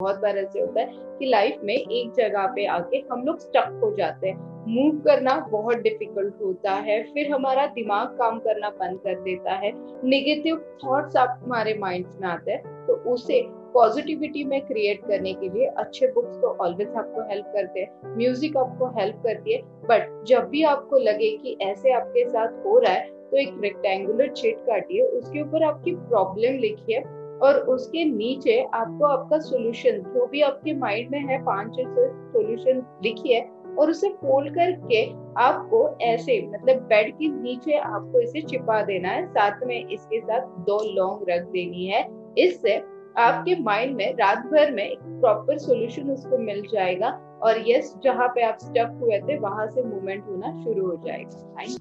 बहुत बार ऐसे होता है कि लाइफ में एक जगह पे आके हम लोग स्टक हो जाते हैं। मूव करना बहुत डिफ़िकल्ट होता है, फिर हमारा दिमाग काम करना बंद कर देता है। नेगेटिव थॉट्स आप हमारे माइंड में आते हैं तो उसे पॉजिटिविटी में क्रिएट करने के लिए अच्छे बुक्स तो ऑलवेज आपको हेल्प करते हैं। म्यूज़िक आपको हेल्प करती है बट जब भी आपको लगे कि ऐसे आपके साथ हो रहा है तो एक रेक्टेंगुलर शीट काटिए, उसके ऊपर आपकी प्रॉब्लम लिखिए। और उसके नीचे आपको आपका सोल्यूशन जो भी आपके माइंड में है, पाँच सोल्यूशन लिखिए और उसे फोल्ड करके आपको ऐसे मतलब बेड के नीचे आपको इसे छिपा देना है। साथ में इसके साथ दो लौंग रख देनी है। इससे आपके माइंड में, रात भर में एक प्रॉपर सोल्यूशन उसको मिल जाएगा। और यस जहाँ पे आप स्टक हुए थे, वहाँ से मूवमेंट होना शुरू हो जाएगा। थैंक